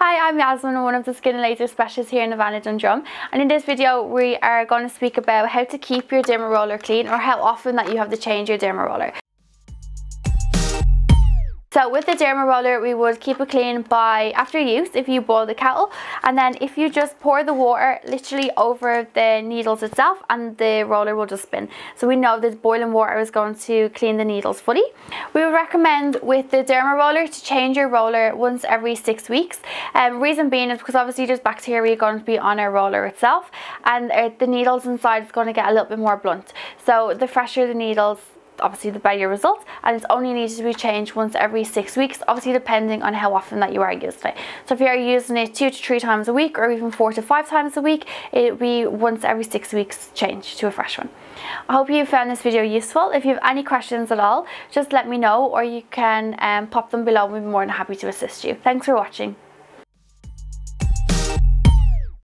Hi, I'm Yasmin, one of the skin and laser specialists here in Havana Dundrum and in this video we are going to speak about how to keep your derma roller clean or how often that you have to change your derma roller. So with the derma roller, we would keep it clean by after use if you boil the kettle and then if you just pour the water literally over the needles itself and the roller will just spin. So we know that boiling water is going to clean the needles fully. We would recommend with the derma roller to change your roller once every six weeks. Um, reason being is because obviously there's bacteria going to be on our roller itself and uh, the needles inside is going to get a little bit more blunt. So the fresher the needles, obviously the better your results and it's only needed to be changed once every six weeks obviously depending on how often that you are using it so if you are using it two to three times a week or even four to five times a week it will be once every six weeks change to a fresh one. I hope you found this video useful. If you have any questions at all just let me know or you can um, pop them below we'll be more than happy to assist you. Thanks for watching